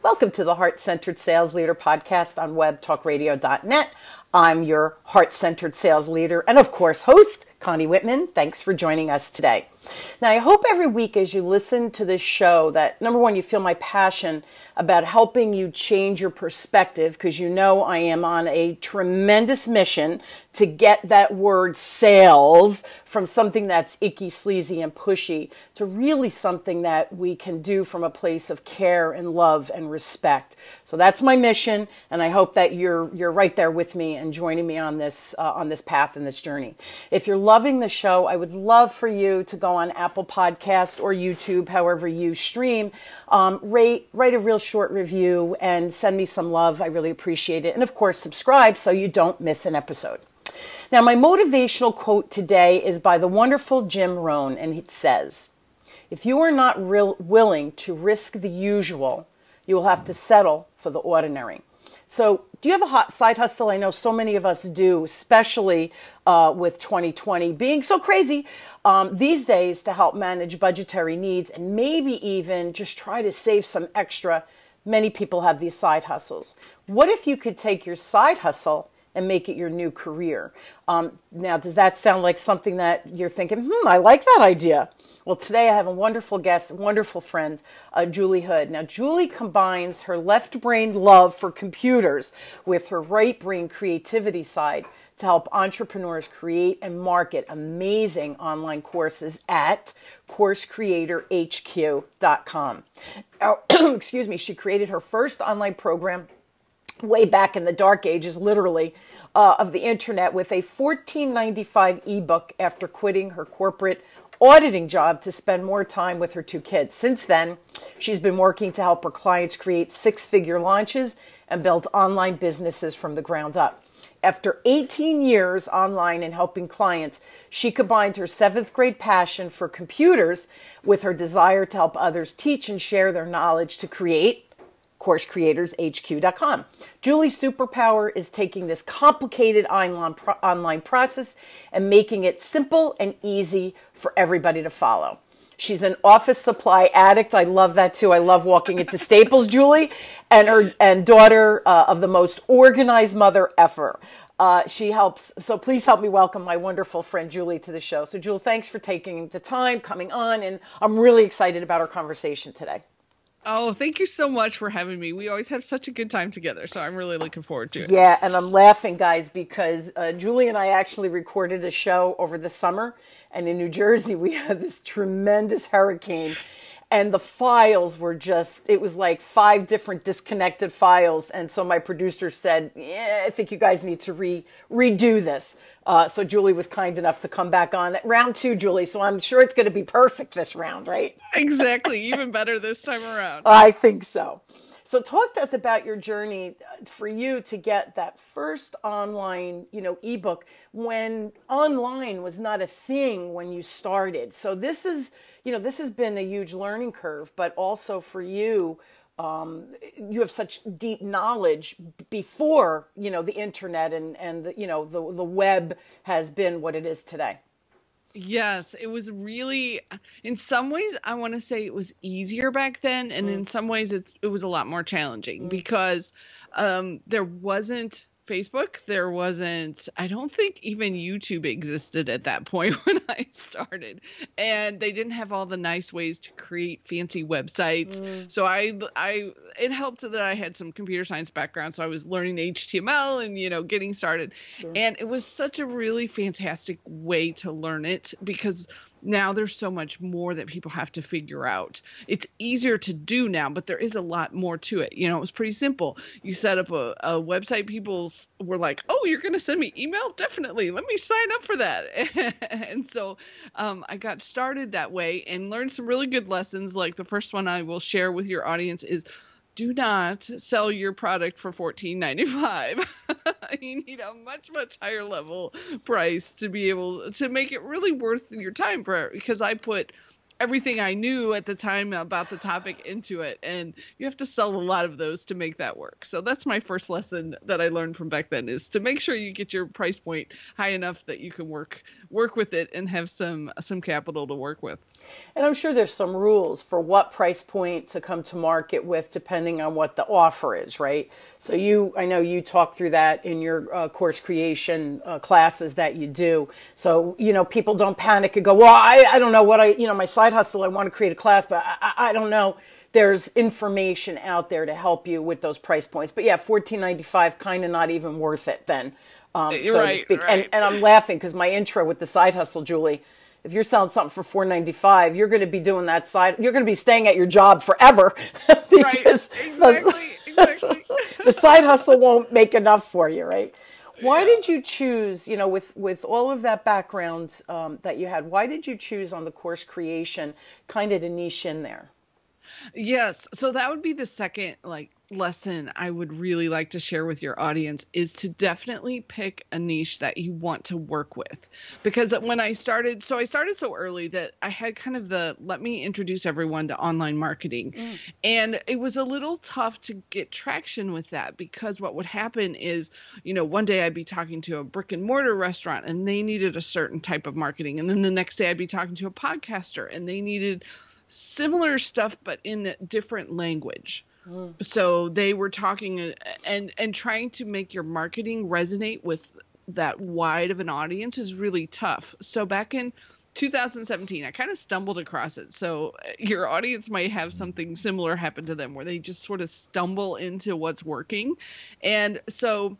Welcome to the Heart Centered Sales Leader podcast on webtalkradio.net. I'm your heart centered sales leader and, of course, host, Connie Whitman. Thanks for joining us today. Now, I hope every week as you listen to this show that number one, you feel my passion about helping you change your perspective because you know I am on a tremendous mission to get that word sales from something that's icky, sleazy, and pushy to really something that we can do from a place of care and love and respect. So that's my mission, and I hope that you're you're right there with me and joining me on this uh, on this path and this journey. If you're loving the show, I would love for you to go on Apple Podcast or YouTube, however you stream. Um, rate, write a real short review, and send me some love. I really appreciate it. And of course, subscribe so you don't miss an episode. Now, my motivational quote today is by the wonderful Jim Rohn, and it says, If you are not real, willing to risk the usual, you will have to settle for the ordinary. So, do you have a hot side hustle? I know so many of us do, especially uh, with 2020 being so crazy um, these days to help manage budgetary needs and maybe even just try to save some extra. Many people have these side hustles. What if you could take your side hustle and make it your new career? Um, now, does that sound like something that you're thinking, hmm, I like that idea? Well, today I have a wonderful guest, wonderful friend, uh, Julie Hood. Now, Julie combines her left brain love for computers with her right brain creativity side to help entrepreneurs create and market amazing online courses at coursecreatorhq.com. Now, excuse me, she created her first online program way back in the dark ages, literally, uh, of the internet with a $14.95 ebook after quitting her corporate auditing job to spend more time with her two kids. Since then, she's been working to help her clients create six figure launches and build online businesses from the ground up. After 18 years online and helping clients, she combined her seventh grade passion for computers with her desire to help others teach and share their knowledge to create coursecreatorshq.com. Julie's superpower is taking this complicated online process and making it simple and easy for everybody to follow. She's an office supply addict. I love that too. I love walking into Staples, Julie, and her and daughter uh, of the most organized mother ever. Uh, she helps. So please help me welcome my wonderful friend Julie to the show. So, Julie, thanks for taking the time, coming on, and I'm really excited about our conversation today. Oh, thank you so much for having me. We always have such a good time together, so I'm really looking forward to it. Yeah, and I'm laughing, guys, because uh, Julie and I actually recorded a show over the summer, and in New Jersey we had this tremendous hurricane, and the files were just it was like five different disconnected files. And so my producer said yeah i think you guys need to re redo this. Uh, so julie was kind enough to come back on round two julie. So i'm sure it's going to be perfect this round right? Exactly. Even better this time around. I think so so talk to us about your journey uh, for you to get that first online, you know, ebook when online was not a thing when you started. So this is, you know, this has been a huge learning curve, but also for you, um, you have such deep knowledge before, you know, the internet and, and the, you know, the, the web has been what it is today. Yes, it was really in some ways I want to say it was easier back then and mm. in some ways it it was a lot more challenging mm. because um there wasn't Facebook. There wasn't, I don't think even YouTube existed at that point when I started. And they didn't have all the nice ways to create fancy websites. Mm. So I, I, it helped that I had some computer science background. So I was learning HTML and, you know, getting started. Sure. And it was such a really fantastic way to learn it because now there's so much more that people have to figure out. It's easier to do now, but there is a lot more to it. You know, it was pretty simple. You set up a, a website, people were like, oh, you're going to send me email? Definitely. Let me sign up for that. and so um, I got started that way and learned some really good lessons. Like the first one I will share with your audience is do not sell your product for $14.95. you need a much much higher level price to be able to make it really worth your time for because I put everything I knew at the time about the topic into it. And you have to sell a lot of those to make that work. So that's my first lesson that I learned from back then is to make sure you get your price point high enough that you can work work with it and have some some capital to work with. And I'm sure there's some rules for what price point to come to market with depending on what the offer is, right? So you I know you talk through that in your uh, course creation uh, classes that you do. So, you know, people don't panic and go, "Well, I I don't know what I, you know, my side hustle, I want to create a class, but I, I don't know." There's information out there to help you with those price points. But yeah, 14.95 kind of not even worth it then um, so right, to speak. Right. And, and I'm laughing because my intro with the side hustle, Julie, if you're selling something for four ninety five, you're going to be doing that side. You're going to be staying at your job forever because right. exactly, exactly. the side hustle won't make enough for you, right? Why yeah. did you choose? You know, with with all of that background um, that you had, why did you choose on the course creation kind of to niche in there? Yes, so that would be the second like lesson I would really like to share with your audience is to definitely pick a niche that you want to work with. Because when I started, so I started so early that I had kind of the let me introduce everyone to online marketing. Mm. And it was a little tough to get traction with that because what would happen is, you know, one day I'd be talking to a brick and mortar restaurant and they needed a certain type of marketing. And then the next day I'd be talking to a podcaster and they needed similar stuff but in different language. Mm. So they were talking uh, and and trying to make your marketing resonate with that wide of an audience is really tough. So back in 2017, I kind of stumbled across it. So uh, your audience might have something similar happen to them where they just sort of stumble into what's working. And so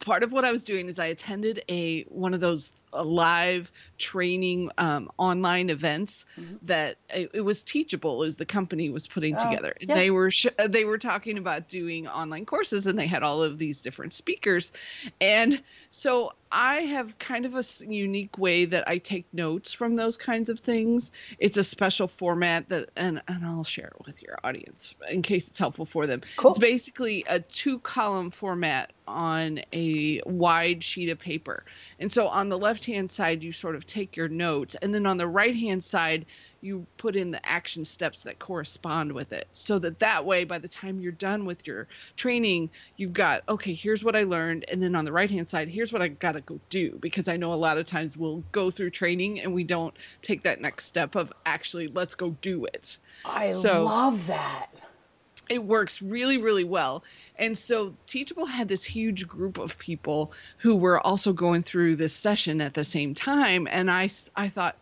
part of what I was doing is I attended a one of those live training um, online events mm-hmm. that it, it, was Teachable as the company was putting oh, together. Yeah. They were sh- they were talking about doing online courses and they had all of these different speakers, and so I have kind of a unique way that I take notes from those kinds of things. It's a special format that, and, and I'll share it with your audience in case it's helpful for them. Cool. It's basically a two column format on a wide sheet of paper. And so on the left hand side, you sort of take your notes, and then on the right hand side, you put in the action steps that correspond with it. So that that way by the time you're done with your training you've got okay here's what i learned. And then on the right hand side here's what i got to go do. Because i know a lot of times we'll go through training and we don't take that next step of actually let's go do it. I so, love that. it works really really well. And so teachable had this huge group of people who were also going through this session at the same time. And i i thought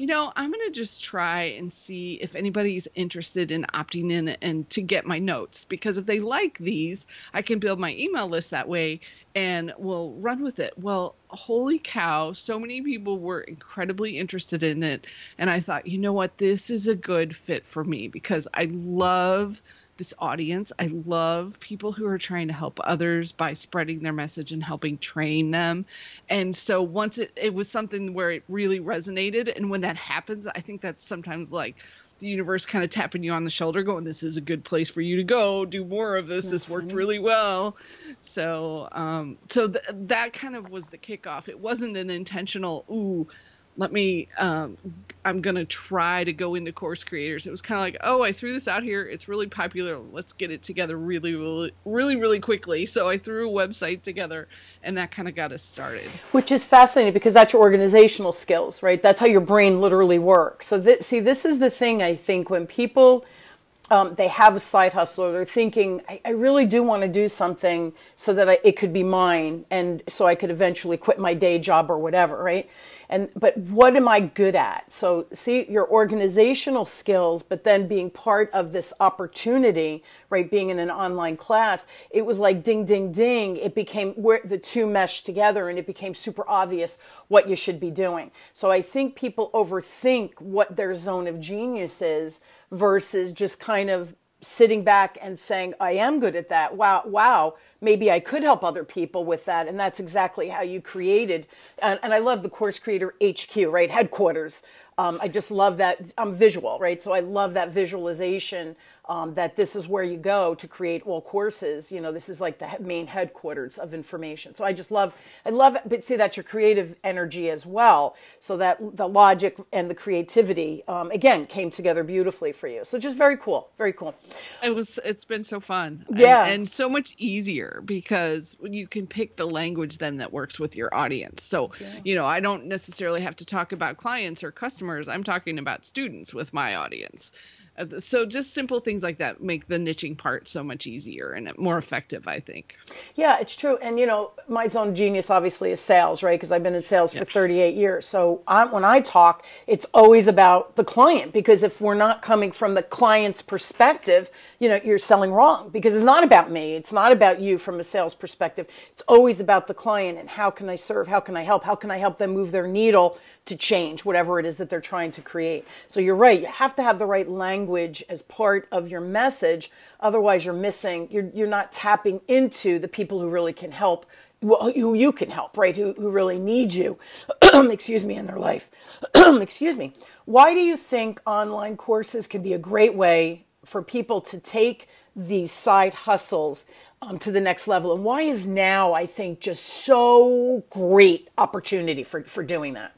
you know, I'm going to just try and see if anybody's interested in opting in and to get my notes because if they like these, I can build my email list that way and we'll run with it. Well, holy cow, so many people were incredibly interested in it. And I thought, you know what, this is a good fit for me because I love this audience. I love people who are trying to help others by spreading their message and helping train them. And so once it, it was something where it really resonated. And when that happens, I think that's sometimes like the universe kind of tapping you on the shoulder, going, This is a good place for you to go. Do more of this. This worked really well. So, um, so th- that kind of was the kickoff. It wasn't an intentional, ooh, let me um, i'm going to try to go into course creators. It was kind of like oh i threw this out here. It's really popular. Let's get it together really really really really quickly. So i threw a website together and that kind of got us started. Which is fascinating because that's your organizational skills right? That's how your brain literally works. So th- see this is the thing i think when people um, they have a side hustle or they're thinking I, I really do want to do something so that I, it could be mine and so i could eventually quit my day job or whatever right and but what am i good at? So see your organizational skills but then being part of this opportunity right being in an online class it was like ding ding ding. It became where the two meshed together and it became super obvious what you should be doing. So i think people overthink what their zone of genius is versus just kind of sitting back and saying, I am good at that. Wow, wow, maybe I could help other people with that. And that's exactly how you created. And, and I love the Course Creator HQ, right? Headquarters. Um, I just love that. I'm visual, right? So I love that visualization um, that this is where you go to create all courses. You know, this is like the main headquarters of information. So I just love, I love it, but see that's your creative energy as well. So that the logic and the creativity, um, again, came together beautifully for you. So just very cool, very cool. It was, it's been so fun. Yeah. And, and so much easier because you can pick the language then that works with your audience. So, yeah. you know, I don't necessarily have to talk about clients or customers. I'm talking about students with my audience. Uh, so just simple things like that make the niching part so much easier and more effective i think. Yeah it's true. And you know my zone of genius obviously is sales right? Because i've been in sales yes. for 38 years. So I, when i talk it's always about the client. Because if we're not coming from the client's perspective you know you're selling wrong. Because it's not about me. It's not about you from a sales perspective. It's always about the client and how can i serve? How can i help? How can i help them move their needle to change whatever it is that they're trying to create. So you're right, you have to have the right language as part of your message. Otherwise, you're missing, you're, you're not tapping into the people who really can help, who you can help, right? Who, who really need you, excuse me, in their life. excuse me. Why do you think online courses can be a great way for people to take these side hustles um, to the next level? And why is now, I think, just so great opportunity for, for doing that?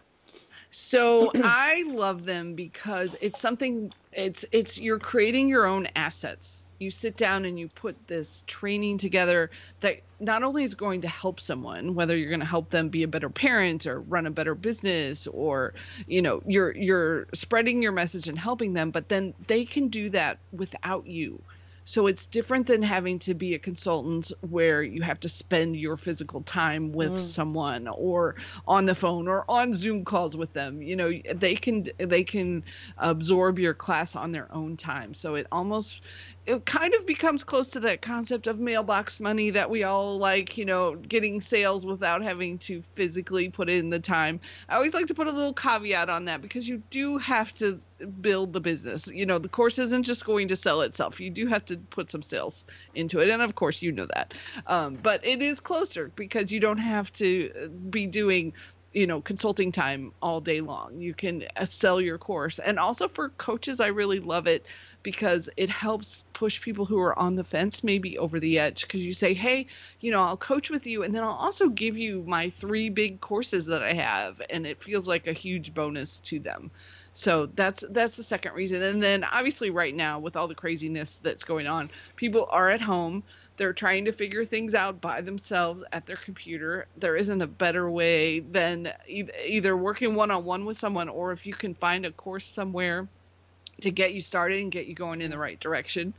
So I love them because it's something it's it's you're creating your own assets. You sit down and you put this training together that not only is going to help someone, whether you're going to help them be a better parent or run a better business or you know, you're you're spreading your message and helping them, but then they can do that without you. So it's different than having to be a consultant where you have to spend your physical time with mm. someone or on the phone or on Zoom calls with them. You know, they can they can absorb your class on their own time. So it almost it kind of becomes close to that concept of mailbox money that we all like, you know, getting sales without having to physically put in the time. I always like to put a little caveat on that because you do have to build the business. You know, the course isn't just going to sell itself. You do have to put some sales into it. And of course, you know that. Um, but it is closer because you don't have to be doing you know consulting time all day long you can uh, sell your course and also for coaches i really love it because it helps push people who are on the fence maybe over the edge. Because you say hey you know i'll coach with you and then i'll also give you my three big courses that i have and it feels like a huge bonus to them. So that's that's the second reason. And then obviously right now with all the craziness that's going on people are at home. They're trying to figure things out by themselves at their computer. There isn't a better way than either working one on one with someone or if you can find a course somewhere to get you started and get you going in the right direction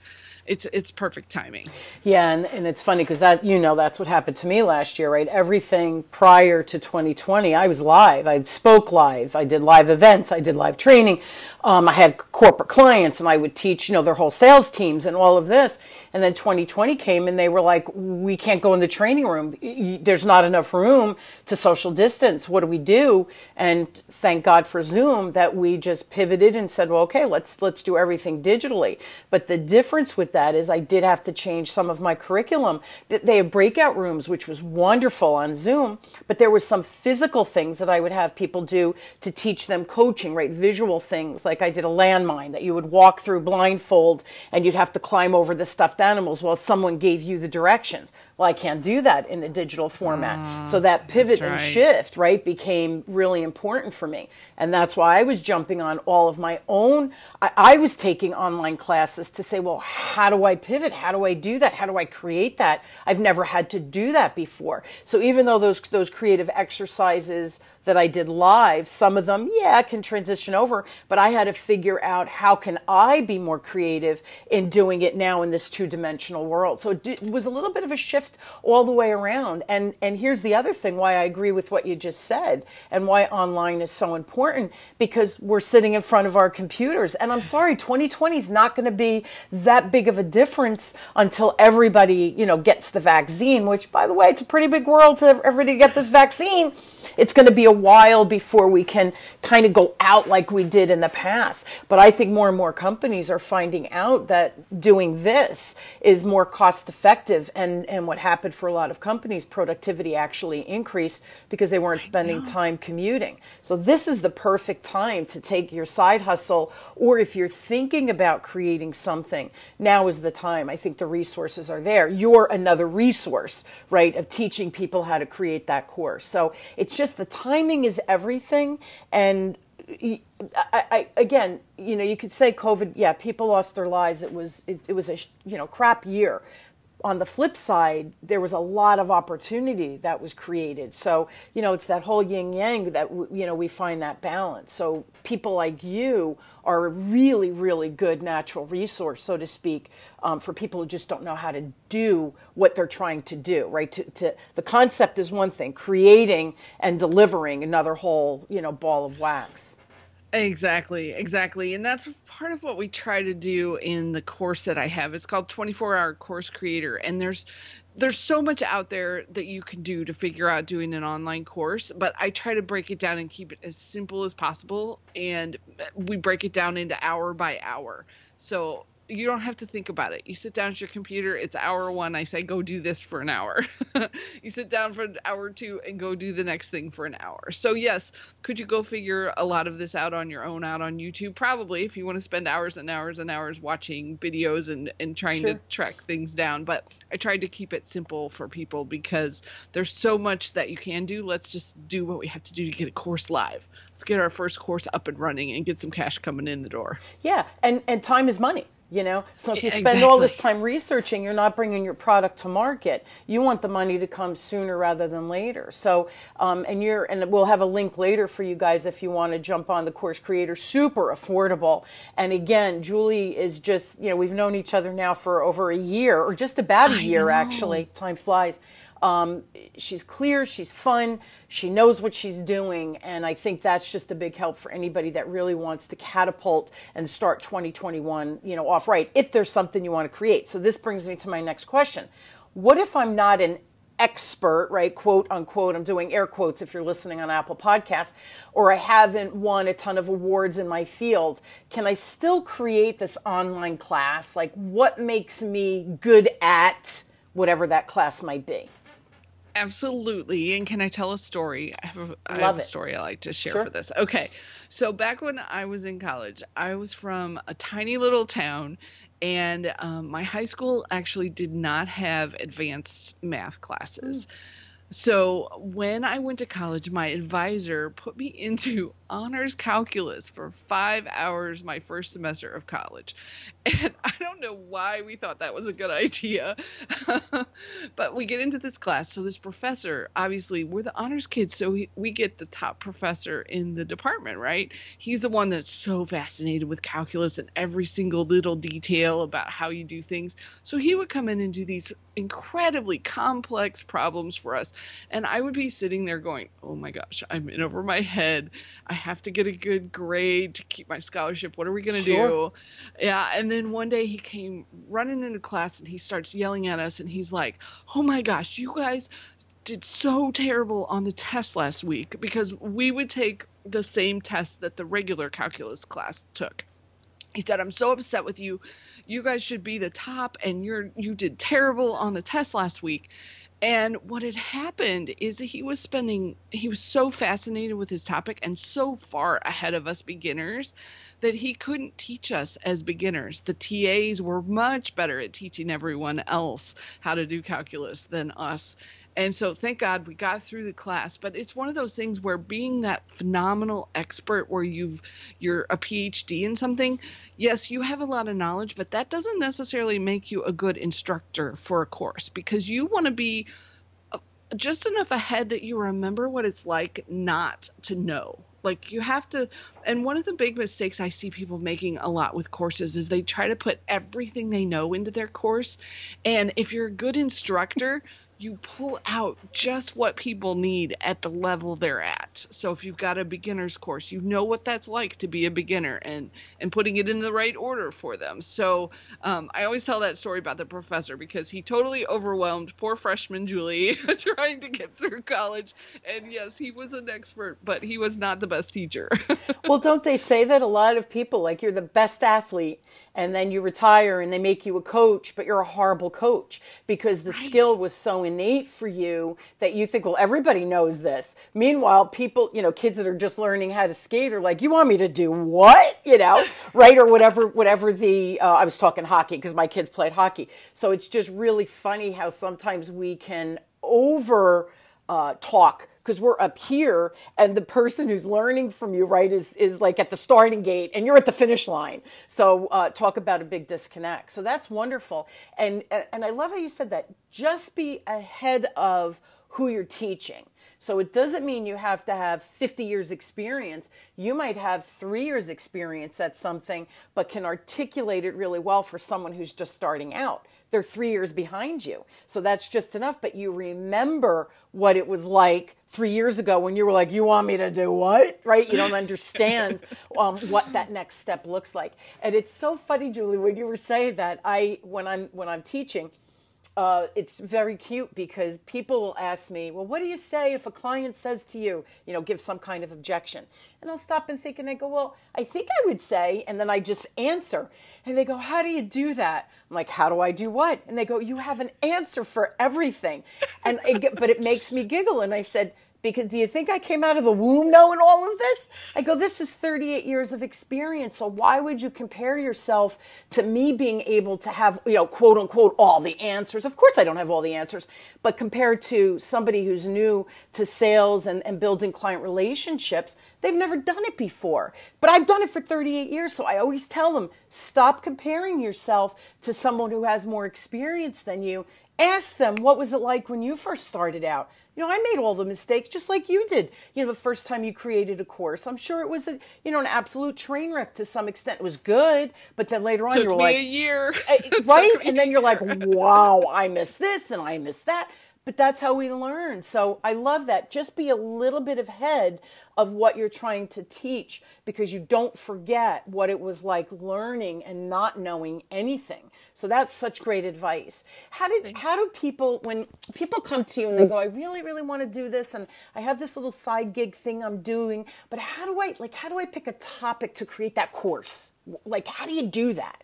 it's it's perfect timing. Yeah and, and it's funny because that you know that's what happened to me last year right? Everything prior to 2020 i was live. I spoke live. I did live events. I did live training um, i had corporate clients and i would teach you know their whole sales teams and all of this and then 2020 came and they were like, we can't go in the training room. There's not enough room to social distance. What do we do? And thank God for Zoom that we just pivoted and said, well, okay, let's, let's do everything digitally. But the difference with that is I did have to change some of my curriculum. They have breakout rooms, which was wonderful on Zoom, but there were some physical things that I would have people do to teach them coaching, right? Visual things. Like I did a landmine that you would walk through blindfold and you'd have to climb over the stuffed animals while someone gave you the directions. Well, I can't do that in a digital format. Uh, so that pivot right. and shift, right, became really important for me. And that's why I was jumping on all of my own. I, I was taking online classes to say, well, how do I pivot? How do I do that? How do I create that? I've never had to do that before. So even though those those creative exercises that I did live, some of them, yeah, can transition over, but I had to figure out how can I be more creative in doing it now in this two-dimensional world. So it was a little bit of a shift all the way around. And and here's the other thing why I agree with what you just said and why online is so important because we're sitting in front of our computers. And I'm sorry, 2020 is not going to be that big of a difference until everybody, you know, gets the vaccine, which by the way, it's a pretty big world to everybody get this vaccine. It's going to be a while before we can kind of go out like we did in the past. But I think more and more companies are finding out that doing this is more cost effective. And, and what happened for a lot of companies, productivity actually increased because they weren't spending time commuting. So this is the perfect time to take your side hustle, or if you're thinking about creating something, now is the time. I think the resources are there. You're another resource, right, of teaching people how to create that course. So it's just the timing is everything. And I, I, again, you know, you could say COVID. Yeah, people lost their lives. It was it, it was a you know crap year, on the flip side, there was a lot of opportunity that was created. So, you know, it's that whole yin yang that, you know, we find that balance. So, people like you are a really, really good natural resource, so to speak, um, for people who just don't know how to do what they're trying to do, right? To, to, the concept is one thing, creating and delivering another whole, you know, ball of wax. Exactly, exactly. And that's part of what we try to do in the course that I have. It's called 24 Hour Course Creator and there's there's so much out there that you can do to figure out doing an online course, but I try to break it down and keep it as simple as possible and we break it down into hour by hour. So you don't have to think about it. You sit down at your computer, it's hour one. I say, go do this for an hour. you sit down for an hour two and go do the next thing for an hour. So, yes, could you go figure a lot of this out on your own out on YouTube? Probably, if you want to spend hours and hours and hours watching videos and, and trying sure. to track things down. But I tried to keep it simple for people because there's so much that you can do. Let's just do what we have to do to get a course live. Let's get our first course up and running and get some cash coming in the door. Yeah, and, and time is money you know? So if you spend exactly. all this time researching you're not bringing your product to market. You want the money to come sooner rather than later. So um, and you're and we'll have a link later for you guys if you want to jump on the course creator. Super affordable. And again julie is just you know we've known each other now for over a year or just about a year actually. Time flies um, she's clear, she's fun, she knows what she's doing, and I think that's just a big help for anybody that really wants to catapult and start 2021, you know, off right. If there's something you want to create, so this brings me to my next question: What if I'm not an expert, right? Quote unquote. I'm doing air quotes if you're listening on Apple Podcasts, or I haven't won a ton of awards in my field. Can I still create this online class? Like, what makes me good at whatever that class might be? Absolutely. And can I tell a story? I have a, I have a story I like to share sure. for this. Okay. So back when I was in college, I was from a tiny little town, and um, my high school actually did not have advanced math classes. Mm. So when I went to college, my advisor put me into honors calculus for five hours my first semester of college. And I don't know why we thought that was a good idea. but we get into this class. So, this professor, obviously, we're the honors kids. So, we, we get the top professor in the department, right? He's the one that's so fascinated with calculus and every single little detail about how you do things. So, he would come in and do these incredibly complex problems for us. And I would be sitting there going, oh my gosh, I'm in over my head. I have to get a good grade to keep my scholarship. What are we going to sure. do? Yeah. And then one day he came running into class and he starts yelling at us and he's like, oh my gosh, you guys did so terrible on the test last week because we would take the same test that the regular calculus class took. He said, I'm so upset with you. You guys should be the top and you're you did terrible on the test last week. And what had happened is he was spending, he was so fascinated with his topic and so far ahead of us beginners that he couldn't teach us as beginners. The TAs were much better at teaching everyone else how to do calculus than us. And so thank God we got through the class, but it's one of those things where being that phenomenal expert where you've you're a PhD in something, yes, you have a lot of knowledge, but that doesn't necessarily make you a good instructor for a course because you want to be uh, just enough ahead that you remember what it's like not to know. Like you have to and one of the big mistakes i see people making a lot with courses is they try to put everything they know into their course. And if you're a good instructor you pull out just what people need at the level they're at. So if you've got a beginner's course, you know what that's like to be a beginner and and putting it in the right order for them. So um, I always tell that story about the professor because he totally overwhelmed poor freshman Julie trying to get through college. And yes, he was an expert, but he was not the best teacher. well, don't they say that a lot of people like you're the best athlete and then you retire and they make you a coach, but you're a horrible coach because the right. skill was so innate for you that you think, well, everybody knows this. Meanwhile, people, you know, kids that are just learning how to skate are like, you want me to do what? You know, right? Or whatever, whatever the, uh, I was talking hockey because my kids played hockey. So it's just really funny how sometimes we can over uh, talk because we're up here and the person who's learning from you right is is like at the starting gate and you're at the finish line. So uh, talk about a big disconnect. So that's wonderful. And and i love how you said that. Just be ahead of who you're teaching so it doesn't mean you have to have 50 years experience. You might have three years experience at something, but can articulate it really well for someone who's just starting out they're three years behind you. So that's just enough. But you remember what it was like three years ago when you were like, you want me to do what? Right? You don't understand um, what that next step looks like. And it's so funny, Julie, when you were saying that I, when I'm, when I'm teaching, uh, it's very cute because people will ask me, well, what do you say if a client says to you, you know, give some kind of objection? And I'll stop and think and I go, well, I think I would say, and then I just answer. And they go, how do you do that? I'm like, how do I do what? And they go, you have an answer for everything. And but it makes me giggle. And I said, because do you think I came out of the womb knowing all of this? I go, this is 38 years of experience. So why would you compare yourself to me being able to have, you know, quote unquote, all the answers? Of course I don't have all the answers, but compared to somebody who's new to sales and, and building client relationships, they've never done it before. But I've done it for 38 years. So I always tell them, stop comparing yourself to someone who has more experience than you. Ask them, what was it like when you first started out? You know, I made all the mistakes just like you did. You know, the first time you created a course, I'm sure it was a you know an absolute train wreck to some extent. It was good, but then later on you're like a year, eh, right? and then you're like, wow, I missed this and I missed that but that's how we learn. So I love that. Just be a little bit ahead of what you're trying to teach because you don't forget what it was like learning and not knowing anything. So that's such great advice. How did how do people when people come to you and they go, I really really want to do this and I have this little side gig thing I'm doing, but how do I like how do I pick a topic to create that course? Like how do you do that?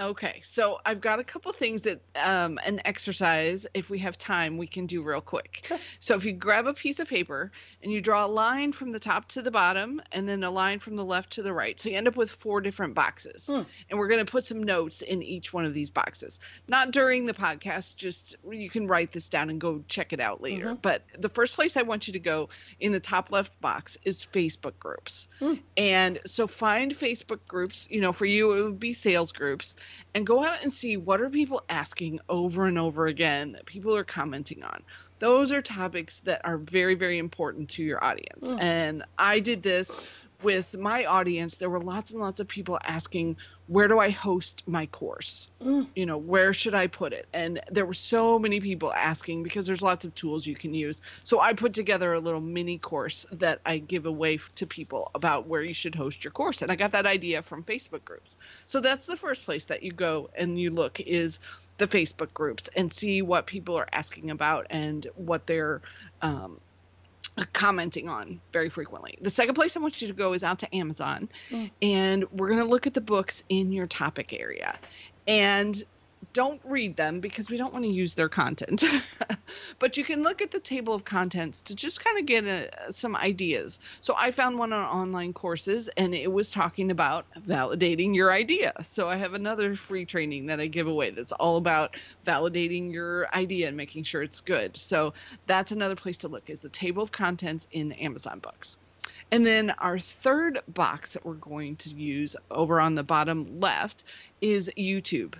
Okay, so I've got a couple things that um, an exercise, if we have time, we can do real quick. Sure. So if you grab a piece of paper and you draw a line from the top to the bottom and then a line from the left to the right, so you end up with four different boxes. Hmm. And we're going to put some notes in each one of these boxes. Not during the podcast, just you can write this down and go check it out later. Mm-hmm. But the first place I want you to go in the top left box is Facebook groups. Hmm. And so find Facebook groups, you know, for you it would be sales groups and go out and see what are people asking over and over again that people are commenting on those are topics that are very very important to your audience mm. and i did this with my audience there were lots and lots of people asking where do i host my course? Mm. you know where should i put it? And there were so many people asking because there's lots of tools you can use. So i put together a little mini course that i give away to people about where you should host your course. And i got that idea from facebook groups. So that's the first place that you go and you look is the facebook groups and see what people are asking about and what they're um, commenting on very frequently. The second place I want you to go is out to Amazon, mm. and we're going to look at the books in your topic area. And don't read them because we don't want to use their content. but you can look at the table of contents to just kind of get a, some ideas. So I found one on online courses and it was talking about validating your idea. So I have another free training that I give away that's all about validating your idea and making sure it's good. So that's another place to look is the table of contents in Amazon books. And then our third box that we're going to use over on the bottom left is YouTube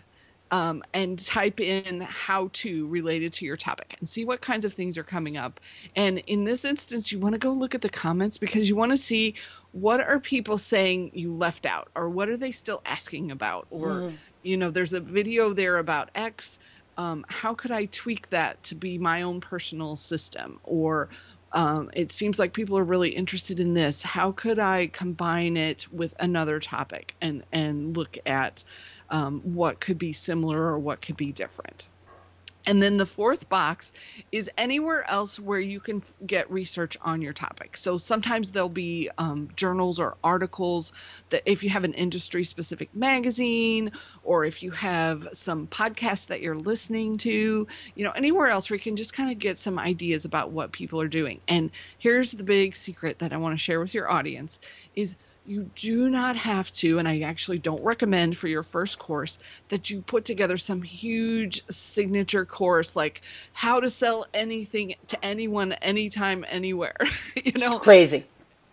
um, and type in how to related to your topic and see what kinds of things are coming up. And in this instance, you want to go look at the comments because you want to see what are people saying you left out or what are they still asking about or mm. you know there's a video there about x um, how could I tweak that to be my own personal system? Or um, it seems like people are really interested in this. How could I combine it with another topic and and look at um, what could be similar or what could be different? And then the fourth box is anywhere else where you can get research on your topic. So sometimes there'll be um, journals or articles that if you have an industry specific magazine or if you have some podcasts that you're listening to, you know, anywhere else where you can just kind of get some ideas about what people are doing. And here's the big secret that I want to share with your audience is you do not have to, and I actually don't recommend for your first course that you put together some huge signature course like how to sell anything to anyone, anytime, anywhere. you know, it's crazy.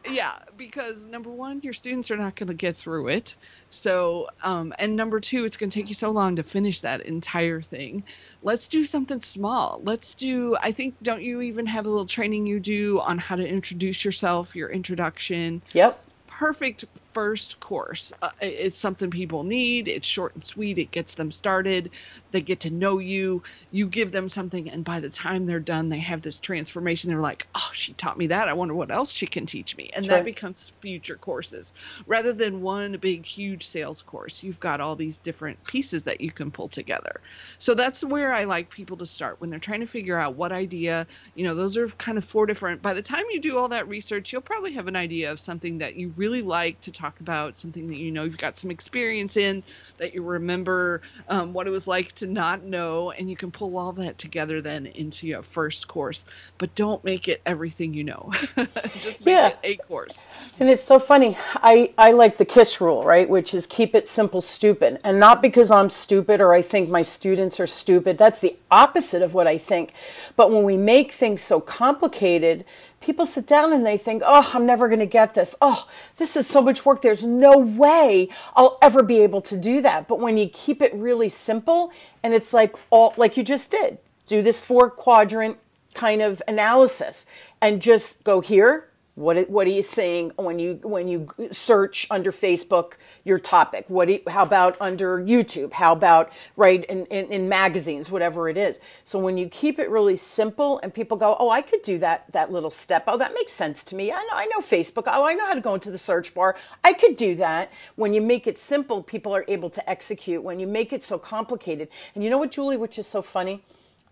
Yeah, because number one, your students are not going to get through it. So, um, and number two, it's going to take you so long to finish that entire thing. Let's do something small. Let's do, I think, don't you even have a little training you do on how to introduce yourself, your introduction? Yep perfect first course. Uh, it's something people need. It's short and sweet. It gets them started. They get to know you. You give them something, and by the time they're done, they have this transformation. They're like, "Oh, she taught me that. I wonder what else she can teach me." And that becomes future courses rather than one big, huge sales course. You've got all these different pieces that you can pull together. So that's where I like people to start when they're trying to figure out what idea. You know, those are kind of four different. By the time you do all that research, you'll probably have an idea of something that you really like to talk talk about something that you know you've got some experience in, that you remember um, what it was like to not know, and you can pull all that together then into your first course. But don't make it everything you know. Just make yeah. it a course. And it's so funny. I, I like the KISS rule, right? Which is keep it simple, stupid. And not because I'm stupid or I think my students are stupid. That's the opposite of what I think. But when we make things so complicated, people sit down and they think, oh, I'm never going to get this. Oh, this is so much work. There's no way I'll ever be able to do that. But when you keep it really simple and it's like all, like you just did, do this four quadrant kind of analysis and just go here, what what are you saying when you when you search under Facebook your topic? What you, how about under YouTube? How about right in, in, in magazines, whatever it is. So when you keep it really simple and people go, oh, I could do that that little step. Oh, that makes sense to me. I know I know Facebook. Oh, I know how to go into the search bar. I could do that. When you make it simple, people are able to execute. When you make it so complicated, and you know what, Julie, which is so funny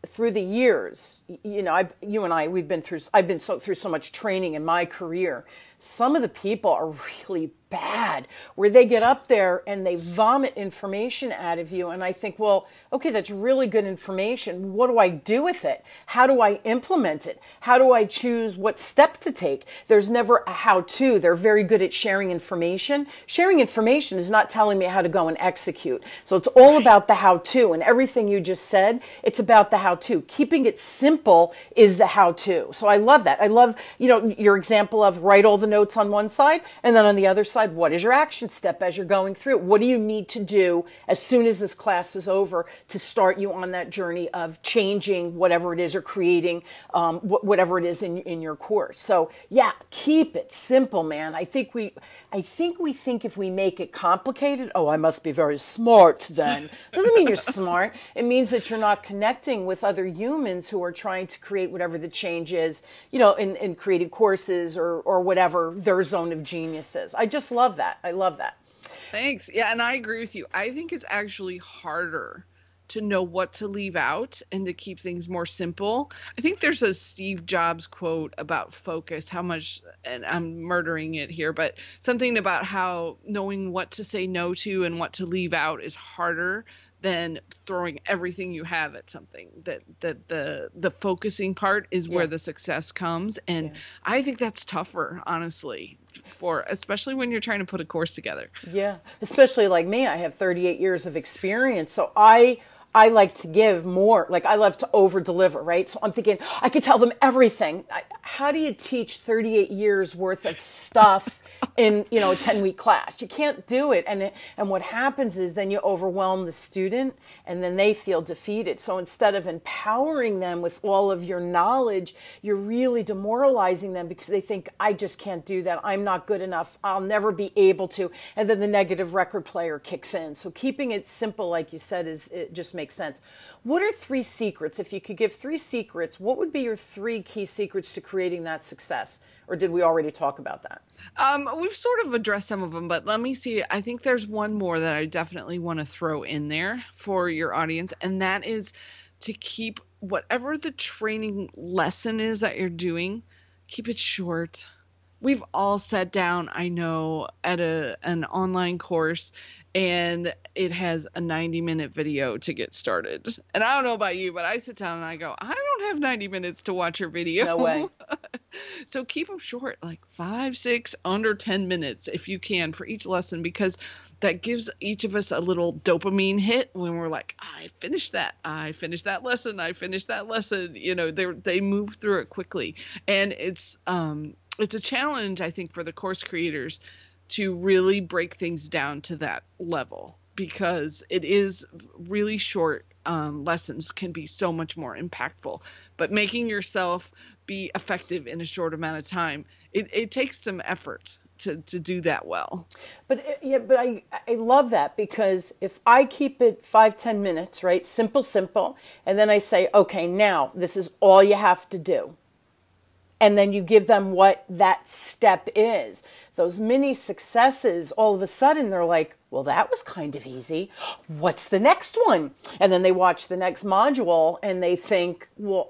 through the years, you know, I, you and I, we've been through, I've been so, through so much training in my career. Some of the people are really bad where they get up there and they vomit information out of you. And I think, well, okay, that's really good information. What do I do with it? How do I implement it? How do I choose what step to take? There's never a how to. They're very good at sharing information. Sharing information is not telling me how to go and execute. So it's all about the how to. And everything you just said, it's about the how to. Keeping it simple is the how to. So I love that. I love, you know, your example of write all the notes on one side and then on the other side, side, what is your action step as you're going through? What do you need to do as soon as this class is over to start you on that journey of changing whatever it is or creating um, wh- whatever it is in, in your course? So yeah, keep it simple, man. I think we, I think we think if we make it complicated, oh, I must be very smart then. Doesn't mean you're smart. It means that you're not connecting with other humans who are trying to create whatever the change is, you know, in, in creating courses or, or whatever their zone of genius is. I just love that. I love that. Thanks. Yeah, and I agree with you. I think it's actually harder to know what to leave out and to keep things more simple. I think there's a Steve Jobs quote about focus, how much, and I'm murdering it here, but something about how knowing what to say no to and what to leave out is harder than throwing everything you have at something that that the the focusing part is where the success comes and yeah. i think that's tougher honestly for especially when you're trying to put a course together yeah especially like me i have 38 years of experience so i I like to give more. Like I love to over deliver, right? So I'm thinking I could tell them everything. How do you teach 38 years worth of stuff in, you know, a 10 week class? You can't do it. And, it, and what happens is then you overwhelm the student and then they feel defeated. So instead of empowering them with all of your knowledge, you're really demoralizing them because they think, I just can't do that. I'm not good enough. I'll never be able to. And then the negative record player kicks in. So keeping it simple, like you said, is it just makes sense. What are three secrets? If you could give three secrets, what would be your three key secrets to creating that success? Or did we already talk about that? Um, Uh, we've sort of addressed some of them, but let me see. I think there's one more that I definitely want to throw in there for your audience, and that is to keep whatever the training lesson is that you're doing, keep it short. We've all sat down, I know, at a an online course and it has a 90 minute video to get started. And I don't know about you, but I sit down and I go, I don't have 90 minutes to watch your video. No way. so keep them short, like five, six, under 10 minutes if you can for each lesson, because that gives each of us a little dopamine hit when we're like, I finished that. I finished that lesson. I finished that lesson. You know, they they move through it quickly. And it's, um, it's a challenge, I think, for the course creators to really break things down to that level because it is really short um, lessons can be so much more impactful. But making yourself be effective in a short amount of time it, it takes some effort to, to do that well. But uh, yeah but I, I love that because if i keep it five ten minutes right simple simple and then i say okay now this is all you have to do and then you give them what that step is. Those mini successes, all of a sudden they're like, well, that was kind of easy. What's the next one? And then they watch the next module and they think, well,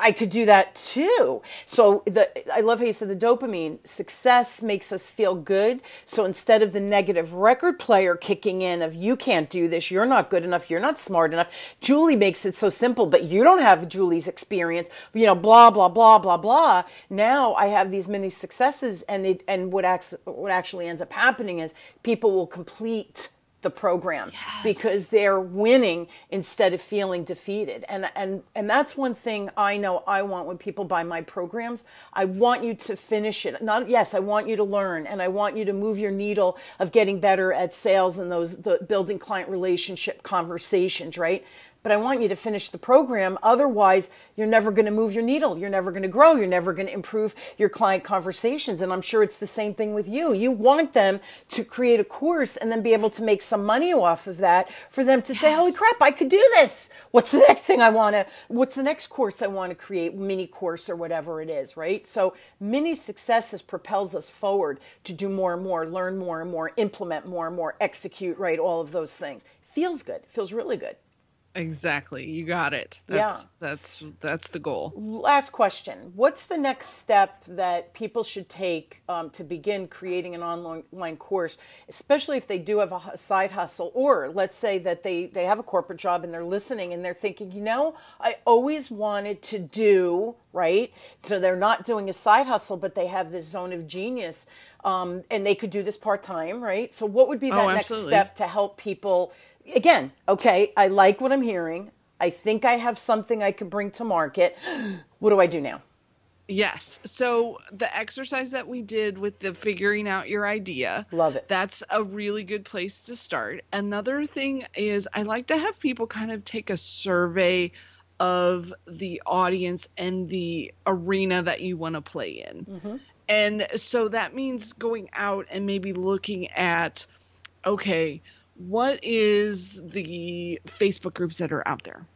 I could do that too. So the I love how you said the dopamine success makes us feel good. So instead of the negative record player kicking in of you can't do this, you're not good enough, you're not smart enough. Julie makes it so simple, but you don't have Julie's experience. You know, blah blah blah blah blah. Now I have these many successes, and it and what acts, what actually ends up happening is people will complete the program yes. because they're winning instead of feeling defeated. And and and that's one thing I know I want when people buy my programs. I want you to finish it. Not yes, I want you to learn and I want you to move your needle of getting better at sales and those the building client relationship conversations, right? But I want you to finish the program. Otherwise, you're never going to move your needle. You're never going to grow. You're never going to improve your client conversations. And I'm sure it's the same thing with you. You want them to create a course and then be able to make some money off of that for them to yes. say, holy crap, I could do this. What's the next thing I want to, what's the next course I want to create, mini course or whatever it is, right? So mini successes propels us forward to do more and more, learn more and more, implement more and more, execute, right? All of those things. Feels good. Feels really good. Exactly. You got it. That's, yeah. That's that's the goal. Last question. What's the next step that people should take um, to begin creating an online course, especially if they do have a side hustle, or let's say that they they have a corporate job and they're listening and they're thinking, you know, I always wanted to do right. So they're not doing a side hustle, but they have this zone of genius, um, and they could do this part time, right? So what would be that oh, next step to help people? Again, okay, I like what I'm hearing. I think I have something I could bring to market. What do I do now? Yes. So the exercise that we did with the figuring out your idea. Love it. That's a really good place to start. Another thing is I like to have people kind of take a survey of the audience and the arena that you want to play in. Mm-hmm. And so that means going out and maybe looking at okay, what is the Facebook groups that are out there?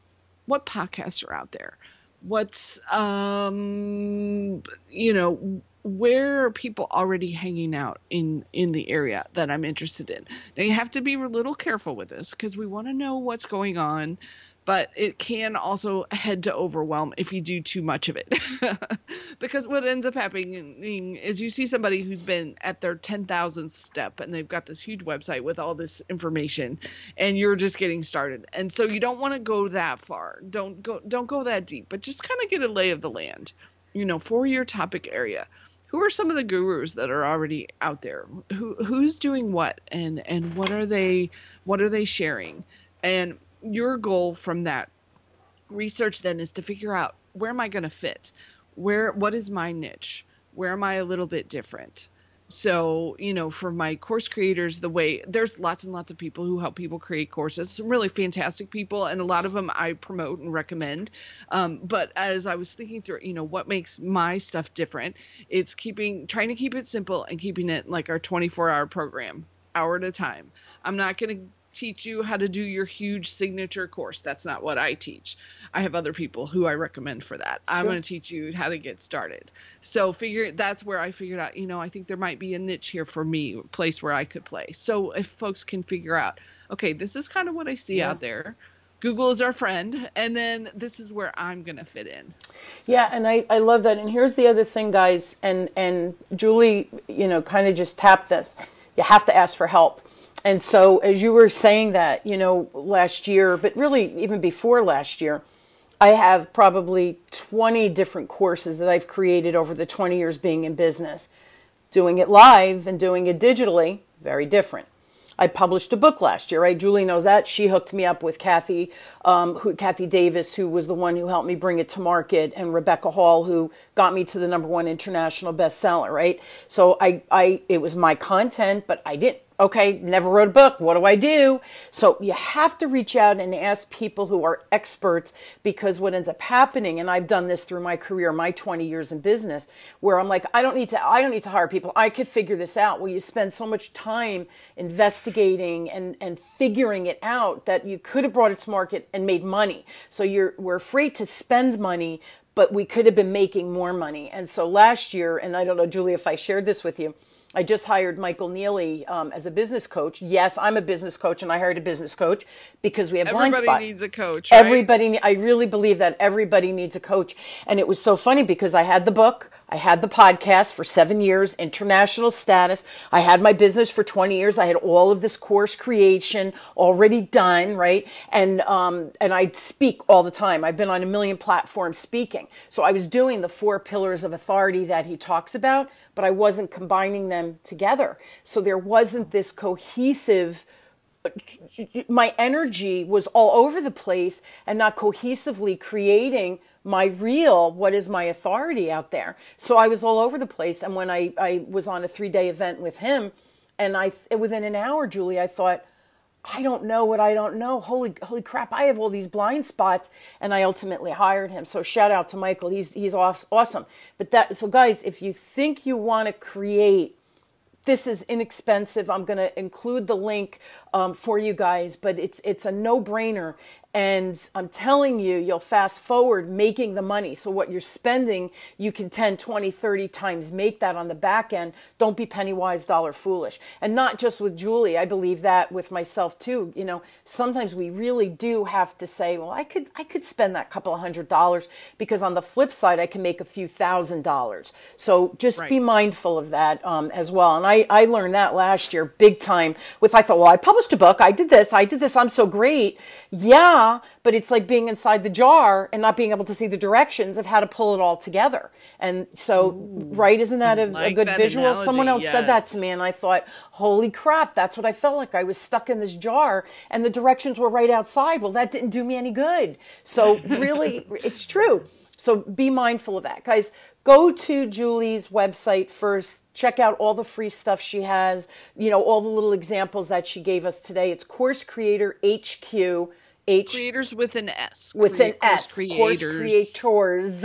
What podcasts are out there? What's um you know where are people already hanging out in in the area that I'm interested in? Now you have to be a little careful with this because we want to know what's going on but it can also head to overwhelm if you do too much of it. because what ends up happening is you see somebody who's been at their 10,000th step and they've got this huge website with all this information and you're just getting started. And so you don't want to go that far. Don't go don't go that deep, but just kind of get a lay of the land, you know, for your topic area. Who are some of the gurus that are already out there? Who who's doing what and and what are they what are they sharing? And your goal from that research then is to figure out where am I going to fit? Where what is my niche? Where am I a little bit different? So, you know, for my course creators, the way there's lots and lots of people who help people create courses, some really fantastic people, and a lot of them I promote and recommend. Um, but as I was thinking through, you know, what makes my stuff different, it's keeping, trying to keep it simple and keeping it like our 24 hour program, hour at a time. I'm not going to teach you how to do your huge signature course. That's not what I teach. I have other people who I recommend for that. Sure. I'm going to teach you how to get started. So figure that's where I figured out, you know, I think there might be a niche here for me, a place where I could play. So if folks can figure out, okay, this is kind of what I see yeah. out there. Google is our friend, and then this is where I'm gonna fit in. So. Yeah, and I, I love that. And here's the other thing, guys, and and Julie, you know, kind of just tapped this. You have to ask for help and so, as you were saying that, you know, last year, but really even before last year, I have probably 20 different courses that I've created over the 20 years being in business. Doing it live and doing it digitally, very different. I published a book last year, right? Julie knows that. She hooked me up with Kathy, um, who, Kathy Davis, who was the one who helped me bring it to market, and Rebecca Hall, who got me to the number one international bestseller, right? So I, I, it was my content, but I didn't okay, never wrote a book. What do I do? So you have to reach out and ask people who are experts because what ends up happening, and I've done this through my career, my 20 years in business, where I'm like, I don't need to, I don't need to hire people. I could figure this out. Well, you spend so much time investigating and, and figuring it out that you could have brought it to market and made money. So you're, we're afraid to spend money, but we could have been making more money. And so last year, and I don't know, Julie, if I shared this with you, I just hired Michael Neely um, as a business coach. Yes, I'm a business coach, and I hired a business coach because we have everybody blind spots. Everybody needs a coach. Right? Everybody, I really believe that everybody needs a coach. And it was so funny because I had the book, I had the podcast for seven years, international status. I had my business for 20 years. I had all of this course creation already done, right? And um, and I speak all the time. I've been on a million platforms speaking. So I was doing the four pillars of authority that he talks about but I wasn't combining them together. So there wasn't this cohesive my energy was all over the place and not cohesively creating my real what is my authority out there so i was all over the place and when i, I was on a three day event with him and i within an hour julie i thought I don't know what I don't know. Holy holy crap! I have all these blind spots, and I ultimately hired him. So shout out to Michael. He's he's awesome. But that so guys, if you think you want to create, this is inexpensive. I'm going to include the link um, for you guys, but it's it's a no brainer. And I'm telling you, you'll fast forward making the money. So what you're spending, you can 10, 20, 30 times make that on the back end. Don't be penny wise, dollar foolish. And not just with Julie. I believe that with myself too. You know, sometimes we really do have to say, well, I could, I could spend that couple of hundred dollars because on the flip side, I can make a few thousand dollars. So just right. be mindful of that um, as well. And I, I learned that last year big time with, I thought, well, I published a book. I did this. I did this. I'm so great. Yeah but it's like being inside the jar and not being able to see the directions of how to pull it all together. And so, Ooh, right, isn't that a, like a good that visual? Analogy, Someone else yes. said that to me, and I thought, holy crap, that's what I felt like. I was stuck in this jar, and the directions were right outside. Well, that didn't do me any good. So, really, it's true. So, be mindful of that. Guys, go to Julie's website first check out all the free stuff she has you know all the little examples that she gave us today it's course creator hq H creators with an S. With an S. Creators. Course creators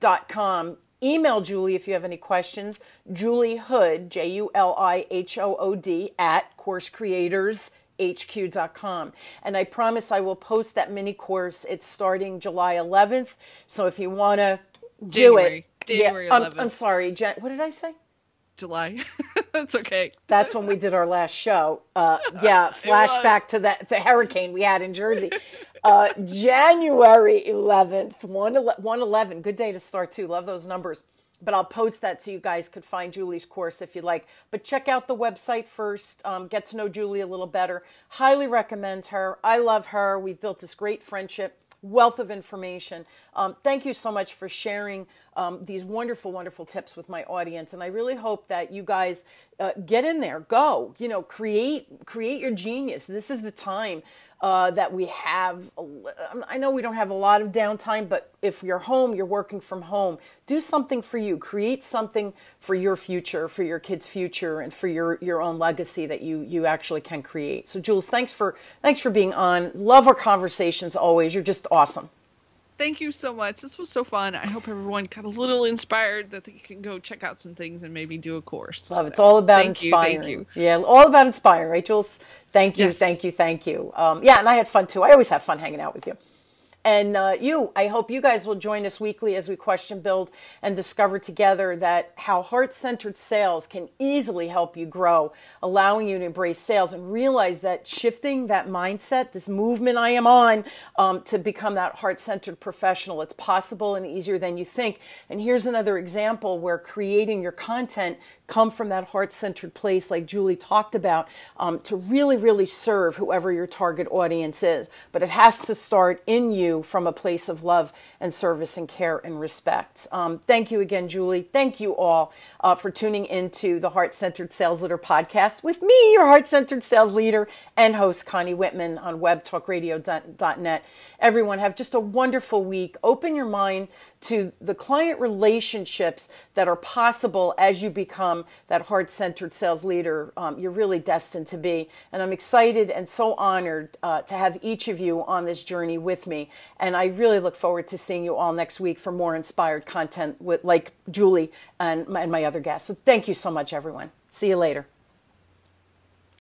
HQ.com. Email Julie if you have any questions. Julie Hood, J U L I H O O D, at coursecreatorshq.com. And I promise I will post that mini course. It's starting July 11th. So if you want to do it. January yeah, I'm, I'm, sorry. What did I say? July. That's okay. That's when we did our last show. Uh, yeah, flashback to that the hurricane we had in Jersey. Uh, January 11th, 111. Good day to start too. Love those numbers. But I'll post that so you guys could find Julie's course if you'd like. But check out the website first. Um, get to know Julie a little better. Highly recommend her. I love her. We've built this great friendship wealth of information. Um, thank you so much for sharing um, these wonderful, wonderful tips with my audience, and I really hope that you guys uh, get in there, go, you know, create, create your genius. This is the time uh, that we have. I know we don't have a lot of downtime, but if you're home, you're working from home, do something for you. Create something for your future, for your kids' future, and for your, your own legacy that you you actually can create. So, Jules, thanks for thanks for being on. Love our conversations always. You're just awesome. thank you so much. This was so fun. I hope everyone got a little inspired that they can go check out some things and maybe do a course. Love, so, it's all about thank inspiring. You, thank you. Yeah, all about inspiring, right, Jules? Thank you, yes. thank you, thank you. Um, yeah, and I had fun too. I always have fun hanging out with you. And uh, you, I hope you guys will join us weekly as we question, build, and discover together that how heart centered sales can easily help you grow, allowing you to embrace sales and realize that shifting that mindset, this movement I am on um, to become that heart centered professional, it's possible and easier than you think. And here's another example where creating your content come from that heart centered place, like Julie talked about, um, to really, really serve whoever your target audience is. But it has to start in you from a place of love and service and care and respect. Um, thank you again, Julie. Thank you all uh, for tuning into the Heart Centered Sales Leader podcast with me, your heart centered sales leader and host, Connie Whitman, on webtalkradio.net. Everyone, have just a wonderful week. Open your mind to the client relationships that are possible as you become that heart centered sales leader um, you're really destined to be. And I'm excited and so honored uh, to have each of you on this journey with me. And I really look forward to seeing you all next week for more inspired content with like Julie and my, and my other guests. So thank you so much, everyone. See you later.